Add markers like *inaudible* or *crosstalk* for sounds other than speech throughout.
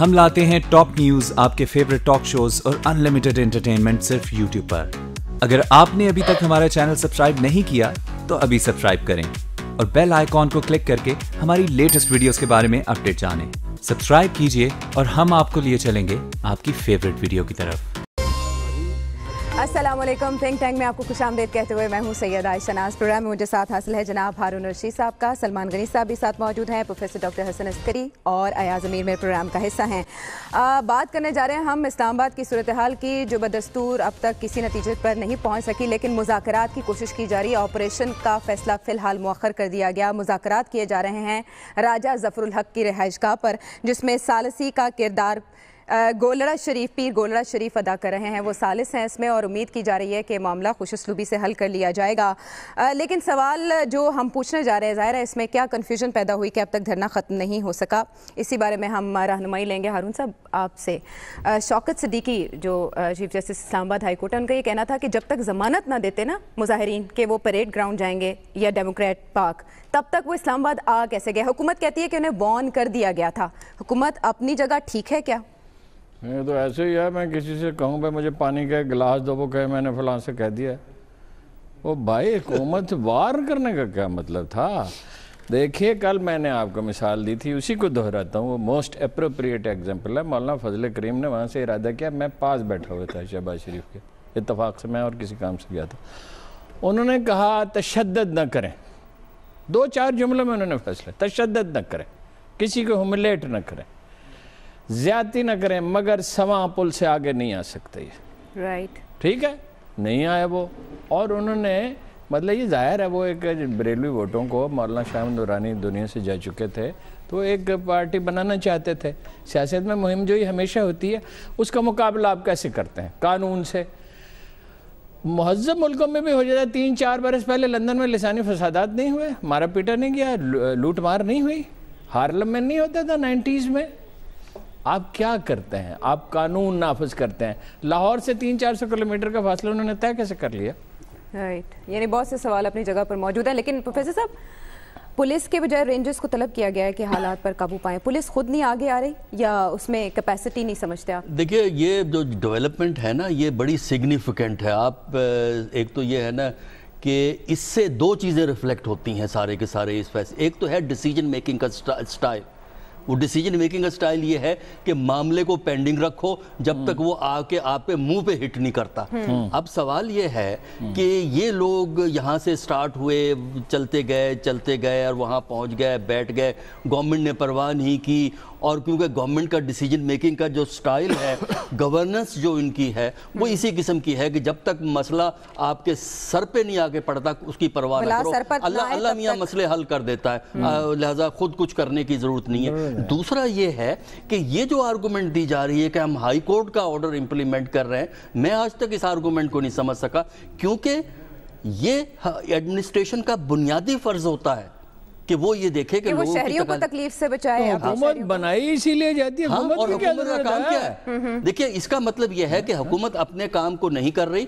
ہم لاتے ہیں ٹاپ نیوز آپ کے فیوریٹ ٹاک شوز اور انلمیٹڈ انٹرٹینمنٹ صرف یوٹیوب پر۔ اگر آپ نے ابھی تک ہمارا چینل سبسکرائب نہیں کیا، تو ابھی سبسکرائب کریں۔ اور بیل آئیکن کو کلک کر کے ہماری لیٹسٹ ویڈیوز کے بارے میں اپڈیٹ جانیں۔ سبسکرائب کیجیے اور ہم آپ کو لیے چلیں گے آپ کی فیوریٹ ویڈیو کی طرف۔ السلام علیکم۔ تھنک ٹینک میں آپ کو خوش آمدید کہتے ہوئے میں ہوں سید عائشہ ناز۔ پروگرام میں مجھے ساتھ حاصل ہے جناب ہارون رشید صاحب کا۔ سلمان غنی صاحب بھی ساتھ موجود ہیں۔ پروفیسر ڈاکٹر حسن اسکری اور ایاز امیر میں پروگرام کا حصہ ہیں۔ بات کرنے جا رہے ہیں ہم اسلام آباد کی صورتحال کی، جو بدستور اب تک کسی نتیجے پر نہیں پہنچ سکی، لیکن مذاکرات کی کوشش کی جا رہی ہے۔ آپریشن کا فیصلہ فی الحال مؤخر کر دیا گیا۔ مذاکرات کیے جا رہے ہیں راجہ ظفر الحق کی رہائش گاہ پر، جس میں سالسی کا کردار گولڑا شریف، پیر گولڑا شریف ادا کر رہے ہیں۔ وہ سالس ہیں اس میں اور امید کی جا رہی ہے کہ معاملہ خوش اسلوبی سے حل کر لیا جائے گا۔ لیکن سوال جو ہم پوچھنے جا رہے ہیں، ظاہر ہے اس میں کیا کنفیوژن پیدا ہوئی کہ اب تک دھرنا ختم نہیں ہو سکا۔ اسی بارے میں ہم رہنمائی لیں گے۔ ہارون صاحب، آپ سے۔ شوکت صدیقی جو چیف جسٹس اسلام آباد ہائی کورٹ ہے، ان کا یہ کہنا تھا کہ جب تک ضمانت نہ دیتے نا مظاہرین کہ وہ پریڈ گراؤنڈ جائیں گے یا ڈیموکریٹ پارک، تب تک وہ اسلام آباد آ کیسے گئے؟ حکومت کہتی ہے کہ انہیں وارن کر دیا گیا تھا۔ حکومت اپنی جگہ ٹھیک ہے کیا؟ یہ تو ایسے ہی ہے، میں کسی سے کہوں، بھائی مجھے پانی کا گلاس دو، وہ کہے میں نے فلاں سے کہہ دیا۔ وہ بھائی حکومت وار کرنے کا کیا مطلب تھا؟ دیکھیے، کل میں نے آپ کو مثال دی تھی، اسی کو دہراتا ہوں، وہ موسٹ اپروپریٹ ایگزامپل ہے۔ مولانا فضل کریم نے وہاں سے ارادہ کیا، میں پاس بیٹھا ہوا تھا شہباز شریف کے۔ اتفاق سے میں اور کسی کام سے گیا تھا۔ انہوں نے کہا، تشدد نہ کریں۔ دو چار جملوں میں انہوں نے فیصلہ، تشدد نہ کریں۔ کسی کو ہملیٹ نہ کریں۔ زیادتی نہ کریں مگر سواں پل سے آگے نہیں آ سکتے رائٹ ٹھیک ہے؟ نہیں آیا وہ۔ اور انہوں نے مطلب یہ ظاہر ہے وہ ایک بریلوی ووٹوں کو مولانا شاہ دورانی دنیا سے جا چکے تھے تو ایک پارٹی بنانا چاہتے تھے۔ سیاست میں مہم جو ہی ہمیشہ ہوتی ہے اس کا مقابلہ آپ کیسے کرتے ہیں؟ قانون سے۔ مہذب ملکوں میں بھی ہو جاتا ہے۔ تین چار برس پہلے لندن میں لسانی فسادات نہیں ہوئے مارا پیٹا نہیں گیا لوٹ مار نہیں ہوئی۔ ہارلم میں نہیں ہوتا تھا نائنٹیز میں۔ آپ کیا کرتے ہیں؟ آپ قانون نافذ کرتے ہیں۔ لاہور سے تین چار سو کلومیٹر کا فاصلہ انہوں نے طے کیسے کر لیا؟ رائٹ یعنی بہت سے سوال اپنی جگہ پر موجود ہیں لیکن پروفیسر صاحب پولیس کے بجائے رینجرز کو طلب کیا گیا ہے کہ حالات پر قابو پائیں۔ پولیس خود نہیں آگے آ رہی یا اس میں کیپیسٹی نہیں سمجھتے آپ؟ دیکھیے یہ جو ڈیولپمنٹ ہے نا یہ بڑی سگنیفیکنٹ ہے۔ آپ ایک تو یہ ہے نا کہ اس سے دو چیزیں ریفلیکٹ ہوتی ہیں سارے کے سارے اس فیصلے ایک تو ہے ڈیسیجن میکنگ کا سٹائل وہ ڈیسیجن میکنگ کا سٹائل یہ ہے کہ معاملے کو پینڈنگ رکھو جب تک وہ آ کے آپ پہ منہ پہ ہٹ نہیں کرتا۔ اب سوال یہ ہے کہ یہ لوگ یہاں سے سٹارٹ ہوئے چلتے گئے چلتے گئے اور وہاں پہنچ گئے بیٹھ گئے۔ گورنمنٹ نے پرواہ نہیں کی اور کیونکہ گورنمنٹ کا ڈیسیجن میکنگ کا جو سٹائل ہے گورننس جو ان کی ہے وہ اسی قسم کی ہے کہ جب تک مسئلہ آپ کے سر پہ نہیں آگے پڑتا اس کی پرواہ نہ کرو۔ اللہ اللہ میاں مسئلے حل کر دیتا ہے۔ لہذا خود کچھ کرنے کی ضرورت نہیں ہے۔ دوسرا یہ ہے کہ یہ جو آرگومنٹ دی جا رہی ہے کہ ہم ہائی کورٹ کا آرڈر امپلیمنٹ کر رہے ہیں میں آج تک اس آرگومنٹ کو نہیں سمجھ سکا۔ کیونکہ یہ ایڈمنسٹریشن کا بنیادی فرض ہوتا ہے۔ کہ وہ یہ دیکھے کہ وہ شہریوں کو تکلیف سے بچائے حکومت بنائی اسی لیے جاتی ہے حکومت کا کام کیا ہے؟ دیکھیں اس کا مطلب یہ ہے کہ حکومت اپنے کام کو نہیں کر رہی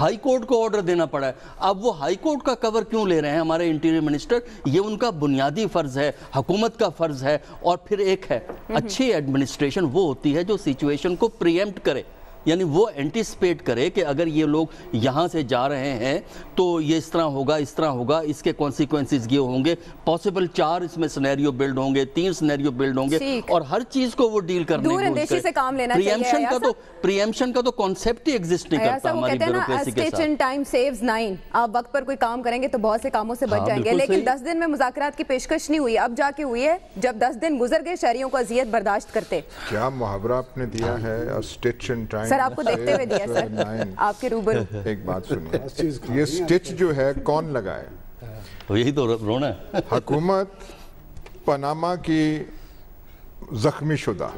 ہائی کورٹ کو آرڈر دینا پڑا ہے۔ اب وہ ہائی کورٹ کا کور کیوں لے رہے ہیں ہمارے انٹیریئر منسٹر یہ ان کا بنیادی فرض ہے حکومت کا فرض ہے اور پھر ایک ہے۔ اچھی ایڈمنسٹریشن وہ ہوتی ہے جو سیچویشن کو پریمپٹ کرے۔ یعنی وہ انٹیسپیٹ کرے کہ اگر یہ لوگ یہاں سے جا رہے ہیں تو یہ اس طرح ہوگا اس طرح ہوگا اس کے کانسیکوینسز یہ ہوں گے۔ پاسبل چار اس میں سنیریو بلڈ ہوں گے تین سنیریو بلڈ ہوں گے۔ اور ہر چیز کو وہ ڈیل کرنے دور اندیشی سے کام لینا چاہیے۔ کا تو پریمشن کا تو کانسیپٹ ہی ایگزسٹ نہیں کرتا ہماری بیوروکریسی کے ساتھ۔ ٹائم سیوز نائن آپ وقت پر کوئی کام کریں گے تو بہت سے کاموں سے بچ جائیں گے۔ لیکن دس دن میں مذاکرات کی پیشکش نہیں ہوئی۔ اب جا کے ہوئی ہے جب دس دن گزر گئے شہریوں کو اذیت برداشت کرتے۔ کیا محاورہ آپ نے دیا ہے؟ اسٹیچ ان ٹائم سر آپ کو دیکھتے ہوئے دیا سر۔ آپ کے روبر ایک بات سنیے *laughs* یہ سٹچ جو ہے کون لگائے یہی تو رونا ہے۔ *laughs* حکومت پناما کی زخمی شدہ۔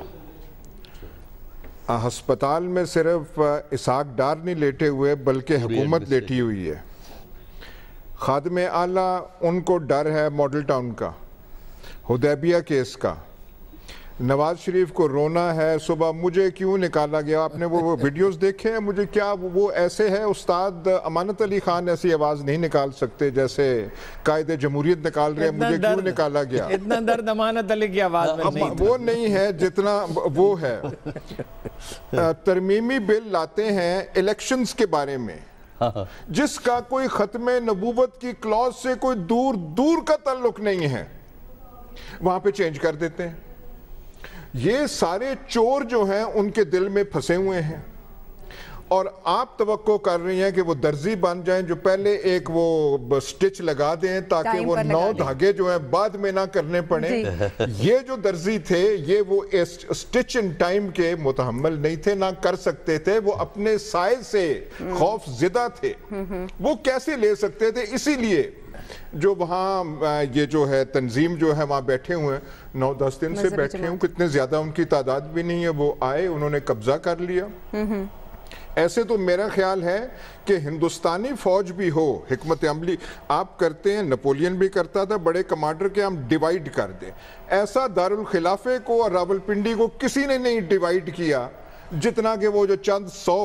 ہسپتال میں صرف اساق ڈار نہیں لیٹے ہوئے بلکہ حکومت لیٹی ہوئی ہے۔ خادم اعلیٰ ان کو ڈر ہے ماڈل ٹاؤن کا ہدیبیہ کیس کا۔ نواز شریف کو رونا ہے صبح مجھے کیوں نکالا گیا؟ آپ نے وہ ویڈیوز دیکھے ہیں؟ مجھے کیا وہ ایسے ہے استاد امانت علی خان ایسی آواز نہیں نکال سکتے جیسے قائد جمہوریت نکال رہے ہیں مجھے کیوں نکالا گیا؟ اتنا درد امانت علی کی آواز میں نہیں وہ نہیں ہے جتنا وہ ہے۔ ترمیمی بل لاتے ہیں الیکشنز کے بارے میں۔ جس کا کوئی ختم نبوت کی کلوز سے کوئی دور دور کا تعلق نہیں ہے۔ وہاں پہ چینج کر دیتے ہیں۔ یہ سارے چور جو ہیں ان کے دل میں پھنسے ہوئے ہیں۔ اور آپ توقع کر رہی ہیں کہ وہ درزی بن جائیں جو پہلے ایک وہ سٹچ لگا دیں تاکہ وہ نو دھاگے جو ہیں بعد میں نہ کرنے پڑیں۔ جی۔ *laughs* یہ جو درزی تھے یہ وہ سٹچ ان ٹائم کے متحمل نہیں تھے نہ کر سکتے تھے۔ وہ اپنے سائز سے خوف زدہ تھے۔ وہ کیسے لے سکتے تھے؟ اسی لیے جو وہاں یہ جو ہے تنظیم جو ہے وہاں بیٹھے ہوئے ہیں نو دس دن سے بیٹھے ہوں کتنے زیادہ ان کی تعداد بھی نہیں ہے۔ وہ آئے انہوں نے قبضہ کر لیا۔ ایسے تو میرا خیال ہے کہ ہندوستانی فوج بھی ہو حکمت عملی آپ کرتے ہیں نپولین بھی کرتا تھا بڑے کمانڈر کے ہم ڈیوائیڈ کر دیں۔ ایسا دارالخلافے کو اور راول پنڈی کو کسی نے نہیں ڈیوائیڈ کیا جتنا کہ وہ جو چند سو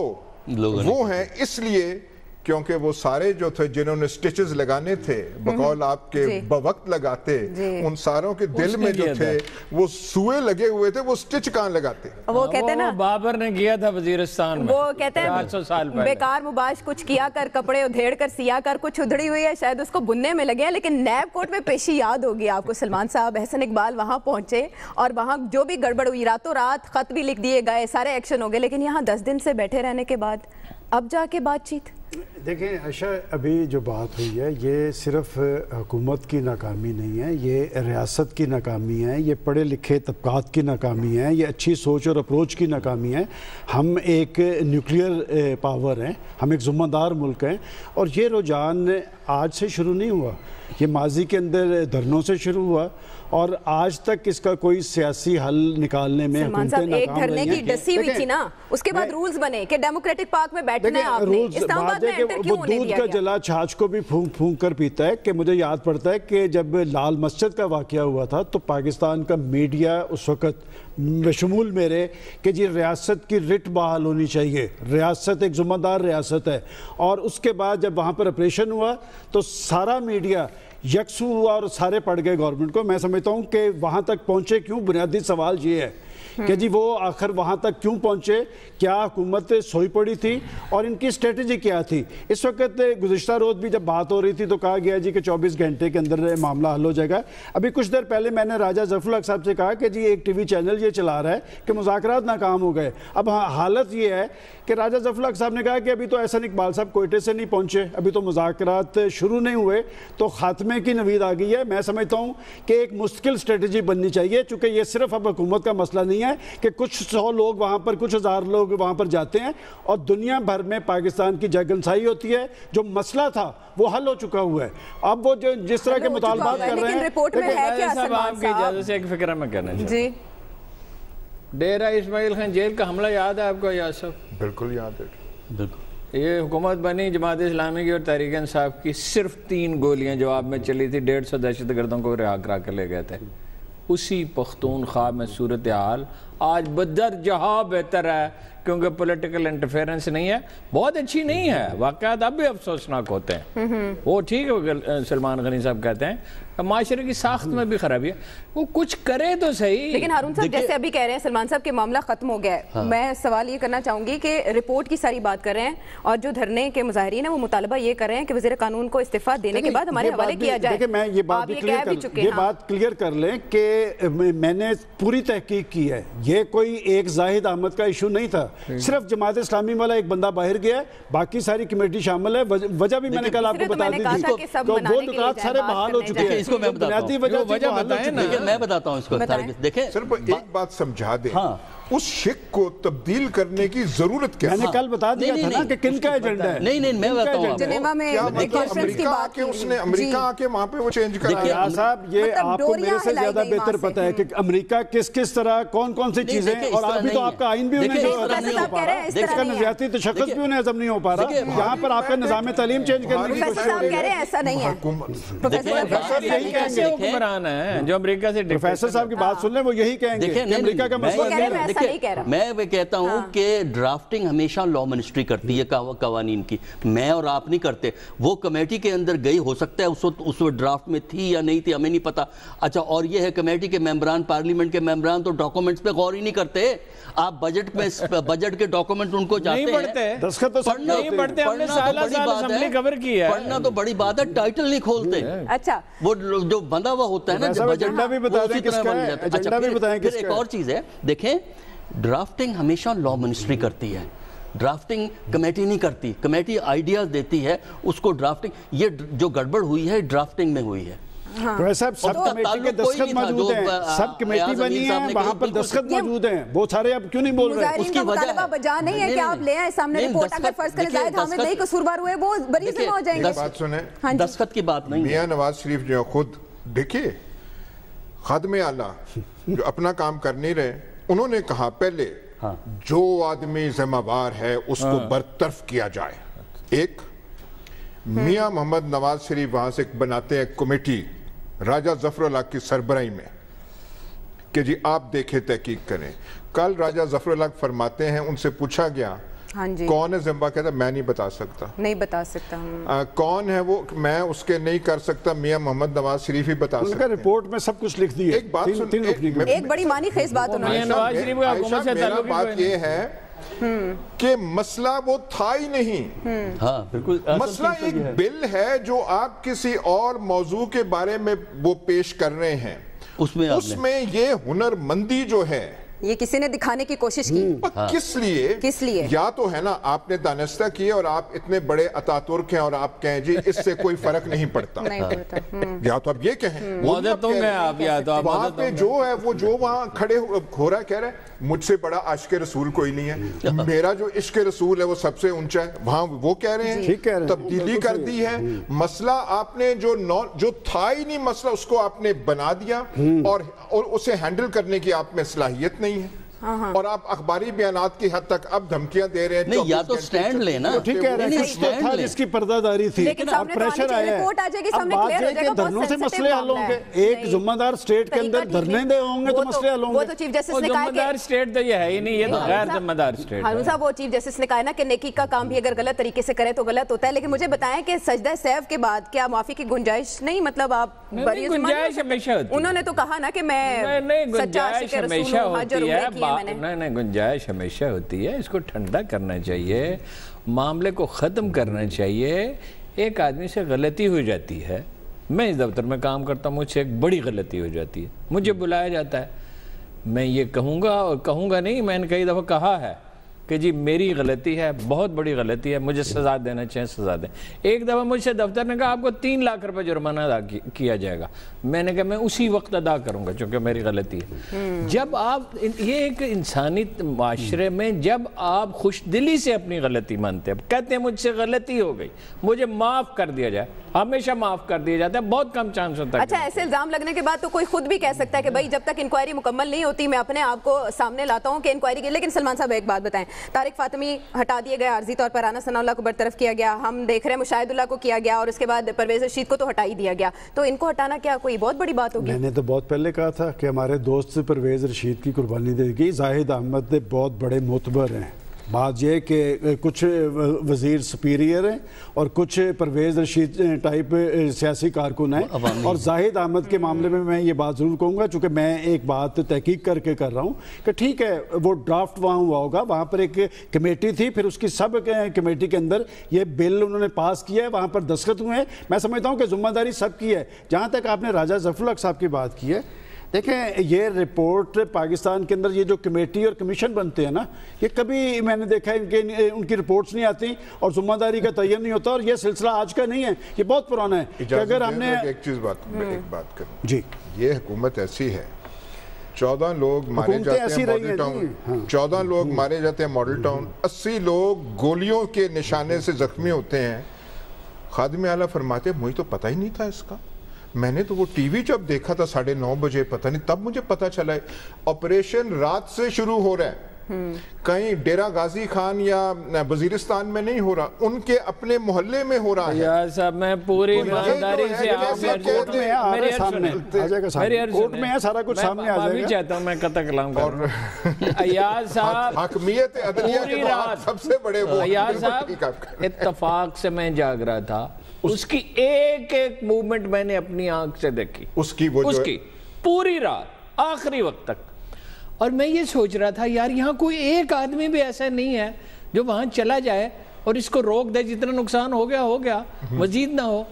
وہ ہیں اس لیے کیونکہ وہ سارے جو تھے جنہوں نے سٹیچز لگانے تھے بقول آپ کے جی۔ بوقت لگاتے جی۔ ان ساروں کے دل میں جو تھے وہ سوئے لگے ہوئے تھے وہ سٹیچ کہاں لگاتے؟ وہ کہتے ہیں نا بابر نے کیا تھا وزیرستان میں؟ وہ کہتے ہیں بیکار مباش کچھ کیا کر کپڑے ادھیڑ کر سیا کر کچھ ادھڑی ہوئی ہے شاید اس کو بننے میں لگے ہیں لیکن نیب کوٹ میں پیشی یاد ہوگی آپ کو سلمان صاحب حسن اقبال وہاں پہنچے اور وہاں جو بھی گڑبڑ ہوئی راتوں رات خط بھی لکھ دیے گئے سارے ایکشن ہو گئے لیکن یہاں دس دن سے بیٹھے رہنے کے بعد اب جا کے بات چیت۔ دیکھیں عشا ابھی جو بات ہوئی ہے، یہ صرف حکومت کی ناکامی نہیں ہے، یہ ریاست کی ناکامی ہے، یہ پڑھے لکھے طبقات کی ناکامی ہے، یہ اچھی سوچ اور اپروچ کی ناکامی ہے۔ ہم ایک نیوکلیئر پاور ہیں، ہم ایک ذمہ دار ملک ہیں۔ اور یہ رجحان آج سے شروع نہیں ہوا، یہ ماضی کے اندر دھرنوں سے شروع ہوا۔ اور آج تک اس کا کوئی سیاسی حل نکالنے میں حکومتیں ناکام رہی ہیں۔ ایک دھرنے کی ڈسی ہوئی تھی نا اس کے بعد رولز بنے کہ ڈیموکریٹک پارک میں بیٹھنا ہے آپ نے۔ اسلام آباد میں انٹر کیوں ہونے دیا گیا وہ دودھ کا جلا چھاچ کو بھی پھونک پھونک کر پیتا ہے کہ مجھے یاد پڑتا ہے کہ جب لال مسجد کا واقعہ ہوا تھا تو پاکستان کا میڈیا اس وقت بشمول میرے کہ جی ریاست کی رٹ بحال ہونی چاہیے۔ ریاست ایک ذمہ دار ریاست ہے۔ اور اس کے بعد جب وہاں پر اپریشن ہوا تو سارا میڈیا یکسو ہوا اور سارے پڑ گئے گورنمنٹ کو۔ میں سمجھتا ہوں کہ وہاں تک پہنچے کیوں؟ بنیادی سوال یہ ہے۔ کہ جی وہ آخر وہاں تک کیوں پہنچے؟ کیا حکومت سوئی پڑی تھی؟ اور ان کی اسٹریٹجی کیا تھی؟ اس وقت گزشتہ روز بھی جب بات ہو رہی تھی تو کہا گیا جی کہ چوبیس گھنٹے کے اندر معاملہ حل ہو جائے گا۔ ابھی کچھ دیر پہلے میں نے راجہ ظفر الحق صاحب سے کہا کہ جی ایک ٹی وی چینل یہ چلا رہا ہے کہ مذاکرات ناکام ہو گئے۔ اب ہاں، حالت یہ ہے کہ راجہ ظفر الحق صاحب نے کہا کہ ابھی تو احسن اقبال صاحب کوئٹے سے نہیں پہنچے، ابھی تو مذاکرات شروع نہیں ہوئے۔ تو خاتمے کی نوید آ گئی ہے۔ میں سمجھتا ہوں کہ ایک مستقل اسٹریٹجی بننی چاہیے، چونکہ یہ صرف اب حکومت کا مسئلہ نہیں ہے۔ کہ کچھ سو لوگ وہاں پر کچھ ہزار لوگ وہاں پر جاتے ہیں اور دنیا بھر میں پاکستان کی جگنسائی ہوتی ہے۔ جو مسئلہ تھا وہ حل ہو چکا ہوا ہے۔ اب وہ جو جس طرح کے مطالبات کر رہے ہیں آپ کی اجازت سے ایک فکرہ میں کہنا چاہتا جی۔ ڈیرہ اسماعیل خان جیل کا حملہ یاد ہے آپ کو یاد صاحب؟ بالکل یاد ہے۔ بالکل۔ یہ حکومت بنی جماعت اسلامی کی اور تحریک انصاف کی صرف تین گولیاں جواب میں چلی تھی۔ ڈیڑھ سو دہشت گردوں کو رہا کرا کر لے گئے تھے۔ اسی پختونخوا میں صورتحال آج بدر جہاں بہتر ہے کیونکہ پولیٹیکل انٹرفیرنس نہیں ہے۔ بہت اچھی نہیں ہے۔ واقعات اب بھی افسوسناک ہوتے ہیں۔ وہ ٹھیک ہے سلمان غنی صاحب کہتے ہیں۔ معاشرے کی ساخت میں بھی خرابی ہے۔ وہ کچھ کرے تو صحیح۔ لیکن ہارون صاحب جیسے ابھی کہہ رہے ہیں سلمان صاحب کے معاملہ ختم ہو گیا ہے۔ ہاں۔ میں سوال یہ کرنا چاہوں گی کہ رپورٹ کی ساری بات کر رہے ہیں اور جو دھرنے کے مظاہرین ہیں وہ مطالبہ یہ کر رہے ہیں کہ وزیر قانون کو استعفیٰ دینے کے بعد ہمارے حوالے کیا جائے۔ دیکھیں میں یہ بات یہ بات کلیئر کر لیں کہ میں نے پوری تحقیق کی ہے۔ یہ کوئی ایک زاہد احمد کا ایشو نہیں تھا۔ صرف جماعت اسلامی والا ایک بندہ باہر گیا باقی ساری کمیٹی شامل ہے۔ وجہ بھی میں نے کل آپ کو بتا دی تھی۔ وہ نکات سارے بحال ہو چکے ہیں۔ وجہ بتائیں نا۔ میں بتاتا ہوں اس کو۔ دیکھیں صرف ایک بات سمجھا دیں ہاں۔ اس شک کو تبدیل کرنے کی ضرورت کیا میں نے ہے کل بتا دیا تھا نا کہ کن کا ایجنڈا ہے۔ نہیں نہیں میں بتاؤں ہے؟ جنیوا میں ایک مطلب کی امریکہ بات آکے کی اس نے جی۔ امریکہ آکے وہاں پہ وہ چینج کرا دیکھیے، یار صاحب یہ مطلب آپ کو میرے سے زیادہ بہتر۔ پتا ہے کہ امریکہ کس کس طرح کون کون سی چیزیں اور ابھی تو آپ کا ہے۔ آئین بھی انہیں نہیں ہو ہے۔ پا رہا۔ اس طرح اس کا نہیں ہے۔ نظریاتی تشخص بھی انہیں ہضم نہیں ہو پا رہا۔ یہاں پر آپ کا نظام تعلیم چینج کرنے کی کوشش ہو صاحب رہی کہہ رہے ہے ہیں ایسا نہیں ہے۔ پروفیسر صاحب پروفیسر کہہ رہے ہیں یہی ایسا کہیں گے ہے۔ حکمران ہیں۔ جو امریکہ سے پروفیسر صاحب کی بات سن لیں وہ یہی کہیں گے کہ امریکہ کا مسئلہ نہیں ہے رہا۔ میں وہ کہتا ہوں کہ ڈرافٹنگ ہمیشہ لا منسٹری کرتی ہے قوا- قوانین کی۔ میں اور آپ نہیں کرتے۔ وہ کمیٹی کے اندر گئی ہو سکتا ہے اس وقت اس وقت ڈرافٹ میں تھی یا نہیں تھی ہمیں نہیں پتا۔ اچھا اور یہ ہے کمیٹی کے ممبران پارلیمنٹ کے ممبران تو ڈاکومنٹس پہ غور ہی نہیں کرتے۔ آپ بجٹ میں بجٹ کے ڈاکومنٹ ان کو جاتے ہیں۔ پڑھنا نہیں نے پڑھنا تو سالہ بڑی بات ہے۔ کور کی ہے۔ پڑھنا تو بڑی بات ہے۔ ٹائٹل نہیں کھولتے۔ اچھا۔ وہ جو بندہ ہوا ہوتا ہے نا ایجنڈا بھی پھر- بتائیں پھر کس ایک۔ اور چیز ہے۔ دیکھیں ڈرافٹنگ ہمیشہ لا منسٹری کرتی ہے۔ ڈرافٹنگ کمیٹی نہیں کرتی۔ کمیٹی آئیڈیاز دیتی ہے۔ اس کو ڈرافٹنگ یہ جو گڑبڑ ہوئی ہے ڈرافٹنگ میں ہوئی ہے۔ پروفیسر صاحب سب کمیٹی کے دستخط موجود جو ہیں۔ سب کمیٹی بنی ہے وہاں پر دستخط موجود ہیں۔ وہ سارے اب کیوں نہیں بول رہے؟ مظاہرین اس کی وجہ۔ بجا نہیں ہے کہ آپ لے آئیں۔ سامنے نہیں، رپورٹ اگر فرض کریں زاہد حامد نہیں قصوروار ہوئے وہ بری ذمہ ہو جائیں گے۔ بات سنیں۔ ہاں جی۔ دستخط کی بات نہیں ہے۔ میاں نواز شریف جو خود دیکھیے خادم اعلیٰ جو اپنا کام کر نہیں رہے انہوں نے کہا پہلے جو آدمی ذمہ وار ہے اس کو برطرف کیا جائے۔ ایک میاں محمد نواز شریف وہاں سے بناتے ہیں کمیٹی راجہ ظفر اللہ کی سربراہی میں کہ جی آپ دیکھیں تحقیق کریں۔ کل راجہ ظفر اللہ فرماتے ہیں ان سے پوچھا گیا ہاں جی۔ کون ہے ذمہ کہتا میں نہیں بتا سکتا۔ نہیں بتا سکتا ہم۔ کون ہے وہ؟ میں اس کے نہیں کر سکتا میاں محمد نواز شریف ہی بتا ہیں۔ رپورٹ میں سب کچھ لکھ دی ہے ایک بات ایک- بڑی مانی خیز بات انہوں نے۔ نواز عائشہ، شریف کا حکومت سے عائشہ، میرا تعلق بات یہ ہے کہ مسئلہ وہ تھا ہی نہیں۔ ہاں بالکل۔ مسئلہ ایک۔ بل ہے جو آپ کسی اور موضوع کے بارے میں وہ پیش کر رہے ہیں۔ اس میں یہ ہنر مندی جو ہے یہ کسی نے دکھانے کی کوشش کی؟ کس لیے؟ کس لیے؟ یا تو ہے نا آپ نے دانستہ کیے اور آپ اتنے بڑے اتاترک ہیں اور آپ کہیں جی اس سے کوئی فرق نہیں پڑتا۔ نہیں پڑتا۔ ہم۔ یا تو آپ یہ کہیں وہاں پہ جو ہے وہ جو وہاں کھڑے ہو رہا ہے کہہ رہے ہیں مجھ سے بڑا عشق رسول کوئی نہیں ہے۔ میرا جو عشق رسول ہے وہ سب سے اونچا ہے۔ وہاں وہ کہہ رہے ہیں ہیں۔ تبدیلی کر دی ہے۔ مسئلہ آپ نے جو جو تھا ہی نہیں مسئلہ اس کو آپ نے بنا دیا۔ اور اور اسے ہینڈل کرنے کی آپ میں صلاحیت نہیں۔ ہے اور آپ اخباری بیانات کی حد تک اب دھمکیاں دے رہے ہیں نہیں یا 24 تو سٹینڈ لینا ٹھیک کہہ رہے نہیں، ہیں نہیں، کچھ تو تھا۔ جس کی پردہ داری تھی لیکن اب پریشر آیا ہے رپورٹ آ جائے گی، اب سامنے بات یہ ہے جائے گا، کہ بہت دھرنوں سے مسئلے حل ہوں گے ہے۔ ایک۔ ذمہ دار سٹیٹ کے اندر دھرنے۔ دے ہوں گے وہ تو مسئلے حل ہوں وہ گے تو چیف جسٹس وہ نے کہا ذمہ کہ دار اسٹیٹ تو یہ ہے ہی نہیں یہ تو غیر ذمہ دار ہارون ہے صاحب وہ چیف جسٹس نے کہا ہے نا کہ نیکی کا کام بھی اگر غلط طریقے سے کرے تو غلط ہوتا ہے لیکن مجھے بتائیں کہ سجدہ سیف کے بعد کیا معافی کی گنجائش نہیں مطلب آپ بری ذمہ گنجائش ہمیشہ ہوتی؟ ہے۔ انہوں نے تو کہا نا کہ میں نہیں نہیں سچا گنجائش رسول ہمیشہ ہوں حج اور نہیں نہیں گنجائش ہمیشہ ہوتی ہے۔ اس کو ٹھنڈا کرنا چاہیے۔ معاملے کو ختم کرنا چاہیے۔ ایک آدمی سے غلطی ہو جاتی ہے۔ میں اس دفتر میں کام کرتا ہوں مجھ سے ایک بڑی غلطی ہو جاتی ہے۔ مجھے بلایا جاتا ہے۔ میں یہ کہوں گا اور کہوں گا نہیں میں نے کئی دفعہ کہا ہے۔ کہ جی میری غلطی ہے بہت بڑی غلطی ہے مجھے سزا دینا چاہیے سزا دیں۔ ایک دفعہ مجھ سے دفتر نے کہا آپ کو تین لاکھ روپے جرمانہ ادا کی- کیا جائے گا۔ میں نے کہا میں اسی وقت ادا کروں گا چونکہ میری غلطی ہے۔ جب آپ یہ ایک انسانی معاشرے میں جب آپ خوش دلی سے اپنی غلطی مانتے ہیں کہتے ہیں مجھ سے غلطی ہو گئی مجھے معاف کر دیا جائے۔ ہمیشہ معاف کر دیا جاتا ہے بہت کم چانس ہوتا ہے اچھا ایسے الزام لگنے کے بعد تو کوئی خود بھی کہہ سکتا ہے کہ بھائی جب تک انکوائری مکمل نہیں ہوتی میں اپنے آپ کو سامنے لاتا ہوں کہ انکوائری کی۔ لیکن سلمان صاحب ایک بات بتائیں طارق فاطمی ہٹا دیے گئے، عارضی طور پر رانا ثناء اللہ کو برطرف کیا گیا۔ ہم دیکھ رہے ہیں مشاہد اللہ کو کیا گیا اور اس کے بعد پرویز رشید کو تو ہٹا ہی دیا گیا۔ تو ان کو ہٹانا کیا کوئی بہت بڑی بات ہوگی؟ میں نے تو بہت پہلے کہا تھا کہ ہمارے دوست پرویز رشید کی قربانی دے گی۔ زاہد احمد بہت بڑے معتبر ہیں۔ بات یہ کہ کچھ وزیر سپیریئر ہیں اور کچھ پرویز رشید ٹائپ سیاسی کارکن ہیں۔ اور زاہد احمد کے معاملے میں میں یہ بات ضرور کہوں گا چونکہ میں ایک بات تحقیق کر کے کر رہا ہوں کہ ٹھیک ہے وہ ڈرافٹ وہاں ہوا ہوگا وہاں پر ایک کمیٹی تھی پھر اس کی سب کمیٹی کے اندر یہ بل انہوں نے پاس کیا ہے وہاں پر دستخط ہوئے ہیں۔ میں سمجھتا ہوں کہ ذمہ داری سب کی ہے۔ جہاں تک آپ نے راجہ ظفر الحق صاحب کی بات کی ہے دیکھیں یہ رپورٹ پاکستان کے اندر یہ جو کمیٹی اور کمیشن بنتے ہیں نا یہ کبھی میں نے دیکھا ہے ان کے ان کی رپورٹس نہیں آتی اور ذمہ داری کا تعین نہیں ہوتا اور یہ سلسلہ آج کا نہیں ہے یہ بہت پرانا ہے کہ اگر ہم نے ایک چیز بات میں ایک بات کروں۔ جی۔ یہ حکومت ایسی ہے چودہ لوگ مارے جاتے ہیں ماڈل ہیں ٹاؤن جی، ہاں۔ چودہ لوگ مارے جاتے ہیں ماڈل ٹاؤن اسی لوگ گولیوں کے نشانے سے زخمی ہوتے ہیں۔ خادم اعلیٰ فرماتے ہیں مجھے تو پتہ ہی نہیں تھا اس کا۔ میں نے تو وہ ٹی وی جب دیکھا تھا ساڑھے نو بجے پتہ نہیں تب مجھے پتہ چلا ہے آپریشن رات سے شروع ہو رہا ہے۔ کہیں ڈیرہ غازی خان یا وزیرستان میں نہیں ہو رہا ان کے اپنے محلے میں ہو رہا ہے۔ یار صاحب میں پوری ایمانداری ہے سے آپ کورٹ میں ہے سارا کچھ سامنے آ جائے گا۔ چاہتا ہوں میں قطع کلام کر رہا ہوں۔ ایاز صاحب حاکمیت عدلیہ کے رات۔ سب سے بڑے وہ۔ ایاز صاحب اتفاق سے میں جاگ رہا تھا۔ اس کی ایک ایک موومنٹ میں نے اپنی آنکھ سے دیکھی۔ اس کی وہ اس کی پوری رات آخری وقت تک۔ اور میں یہ سوچ رہا تھا یار یہاں کوئی ایک آدمی بھی ایسا نہیں ہے جو وہاں چلا جائے اور اس کو روک دے جتنا نقصان ہو گیا ہو گیا مزید نہ ہو۔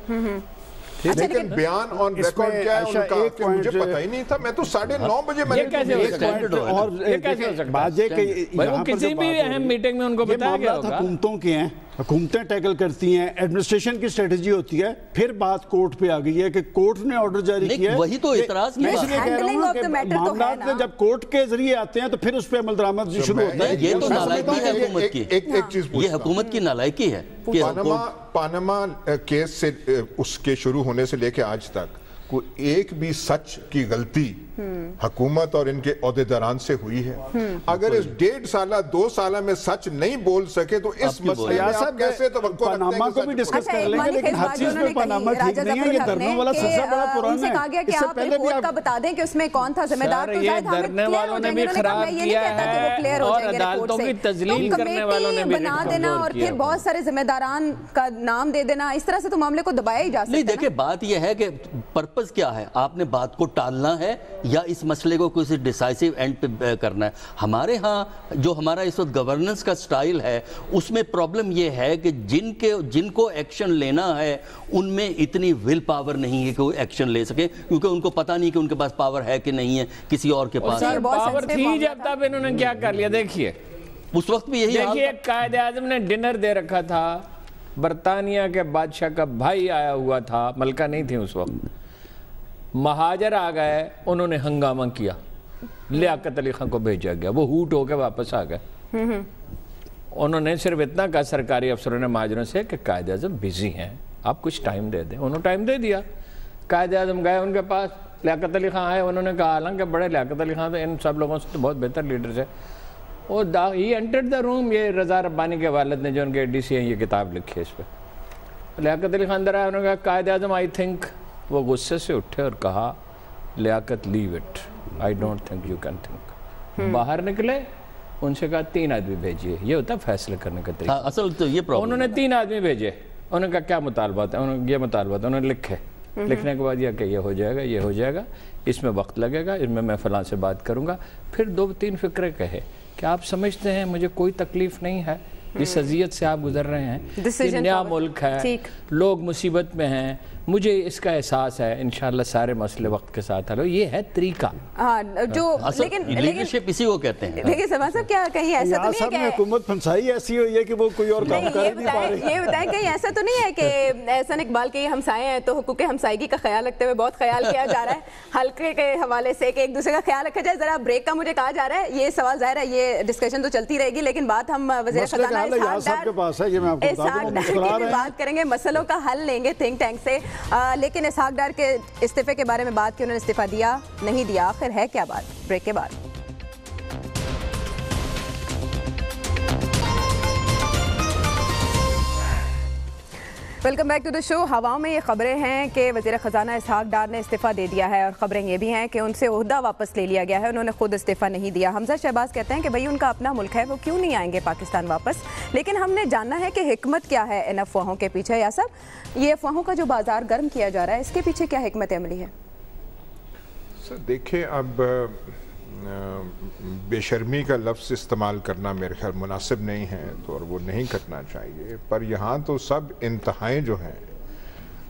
لیکن بیان آن ریکارڈ کیا ہے؟ ان عائشہ کا مجھے پتہ ہی نہیں تھا میں تو ساڑھے نو بجے میں یہ نے کیسے ہو ایک سکتا ہے؟ پوائنٹ standard اور یہ کیسے سکتا بات یہ کہ کسی بھی اہم میٹنگ میں ان کو یہ بتایا گیا معاملات ہوگا۔ حکومتوں کے ہیں۔ حکومتیں ٹیکل کرتی ہیں ایڈمنسٹریشن کی اسٹریٹجی ہوتی ہے پھر بات کورٹ پہ آ گئی ہے کہ کورٹ نے آرڈر جاری کیا ہے۔ وہی تو اعتراض کی میں اس لیے کہہ رہا ہوں کہ ہے معاملات۔ میں جب کورٹ کے ذریعے آتے ہیں تو پھر اس پہ عمل درآمد شروع میں- ہوتا ہے۔ یہ تو نالائکی ہے حکومت کی۔ یہ حکومت کی نالائکی ہے۔ پانما کیس سے اس کے شروع ہونے سے لے کے آج تک کوئی ایک بھی سچ کی غلطی حکومت اور ان کے عہدیداران سے ہوئی ہے۔ اگر اس ڈیڑھ سالہ دو سالہ میں سچ نہیں بول سکے تو اس مسئلے میں آپ کیسے توقع رکھتے ہیں کو سچ بھی؟ ڈسکس کر لیں گے لیکن ہر چیز میں پاناما ٹھیک نہیں ہے یہ درنوں والا سلسلہ بڑا ان پرانا سے ہے۔ کہا گیا کہ اس سے آپ پہلے بھی رپورٹ کا آپ بتا دیں کہ اس میں کون تھا ذمہ دار تو شاید ہمیں clear ہو جائیں گے خراب میں یہ نہیں کیا کہتا کہ وہ ہے۔ اور جائیں گے report عدالتوں سے۔ کی تذلیل تو کرنے والوں نے بھی بنا دینا اور پھر۔ بہت سارے ذمہ داران کا نام دے دینا اس طرح سے تو معاملے کو دبایا ہی جا نہیں سکتا دیکھیں ہے بات یہ ہے کہ پرپز کیا ہے؟ آپ نے بات کو ٹالنا ہے۔ یا اس مسئلے کو کسی ڈیسائسیو اینڈ پہ کرنا ہے۔ ہمارے ہاں جو ہمارا اس وقت گورننس کا سٹائل ہے اس میں پرابلم یہ ہے کہ جن کے جن کو ایکشن لینا ہے ان میں اتنی ول پاور نہیں ہے کہ وہ ایکشن لے سکیں کیونکہ ان کو پتہ نہیں کہ ان کے پاس پاور ہے کہ نہیں ہے کسی اور کے پاس۔ پاور تھی جب تب انہوں نے کیا کر لیا دیکھیے۔ اس وقت بھی یہی حال دیکھیے قائد اعظم نے ڈنر دے رکھا تھا برطانیہ کے بادشاہ کا بھائی آیا ہوا تھا ملکہ نہیں تھی اس وقت۔ مہاجر آ گئے، انہوں نے ہنگامہ کیا۔ لیاقت علی خان کو بھیجا گیا۔ وہ ہوٹ ہو کے واپس آ گئے۔ انہوں نے صرف اتنا کہا، سرکاری افسروں نے مہاجروں سے کہ قائد اعظم بزی ہیں، آپ کچھ ٹائم دے دیں۔ انہوں نے ٹائم دے دیا۔ قائد اعظم گئے ان کے پاس، لیاقت علی خان آئے، انہوں نے کہا، حالانکہ بڑے لیاقت علی خان تو ان سب لوگوں سے تو بہت بہتر لیڈرز ہیں۔ وہ دا ہی انٹرڈ دا روم یہ رضا ربانی کے والد نے جو ان کے ڈی سی ہیں، یہ کتاب لکھی ہے اس پہ۔ لیاقت علی خان اندر آئے، انہوں نے کہا، قائد اعظم آئی تھنک وہ غصے سے اٹھے اور کہا Liaquat leave it I don't think you can think باہر نکلے ان سے کہا تین آدمی بھیجیے۔ یہ ہوتا ہے فیصلہ کرنے کا طریقہ۔ ہاں اصل تو یہ انہوں پرابلم نے تین آدمی بھیجے۔ انہوں نے کہا کیا مطالبات ہے انہوں نے یہ مطالبات ہے انہوں نے لکھے۔ لکھنے کے بعد یہ کہ یہ ہو جائے گا یہ ہو جائے گا۔ اس میں وقت لگے گا اس میں میں فلاں سے بات کروں گا۔ پھر دو تین فکرے کہے کہ آپ سمجھتے ہیں مجھے کوئی تکلیف نہیں ہے۔ جس اذیت سے آپ گزر رہے ہیں نیا. ملک ہے۔ لوگ مصیبت میں ہیں۔ مجھے اس کا احساس ہے انشاءاللہ سارے مسئلے وقت کے ساتھ حل ہو یہ ہے طریقہ۔ ہاں جو اصل لیکن لیکن لیڈرشپ اسی کو کہتے ہیں۔ لیکن سلمان صاحب کیا کہیں ایسا تو نہیں ہے کہ حکومت پھنسائی ایسی ہوئی ہے کہ وہ کوئی اور کام کر نہیں پا رہی۔ یہ بتائیں کہیں ایسا تو نہیں ہے کہ احسن اقبال کے یہ ہمسائے ہیں تو حقوق ہمسائیگی کا خیال رکھتے ہوئے بہت خیال کیا جا رہا ہے۔ *laughs* حلقے کے حوالے سے کہ ایک دوسرے کا خیال رکھا جائے ذرا بریک کا مجھے کہا جا رہا ہے۔ یہ سوال ظاہر ہے یہ ڈسکشن تو چلتی رہے گی لیکن بات ہم وزیر خزانہ اسحاق صاحب کے پاس ہے، یہ میں آپ کو بتا دوں، ڈار مسکرا رہے ہیں۔ بات کریں گے مسئلوں کا حل لیں گے تھنک ٹینک سے۔ آ، لیکن اسحاق ڈار کے استعفے کے بارے میں بات کی انہوں نے استعفیٰ دیا نہیں دیا آخر ہے کیا بات؟ بریک کے بعد۔ Welcome back to the show ہواؤں میں یہ خبریں ہیں کہ وزیر خزانہ اسحاق ڈار نے استعفیٰ دے دیا ہے اور خبریں یہ بھی ہیں کہ ان سے عہدہ واپس لے لیا گیا ہے۔ انہوں نے خود استعفیٰ نہیں دیا۔ حمزہ شہباز کہتے ہیں کہ بھئی ان کا اپنا ملک ہے، وہ کیوں نہیں آئیں گے پاکستان واپس؟ لیکن ہم نے جاننا ہے کہ حکمت کیا ہے ان افواہوں کے پیچھے۔ یا سب یہ افواہوں کا جو بازار گرم کیا جا رہا ہے، اس کے پیچھے کیا حکمت عملی ہے؟ سر، دیکھیں، اب بے شرمی کا لفظ استعمال کرنا میرے خیال مناسب نہیں ہے تو اور وہ نہیں کرنا چاہیے۔ پر یہاں تو سب انتہائیں جو ہیں،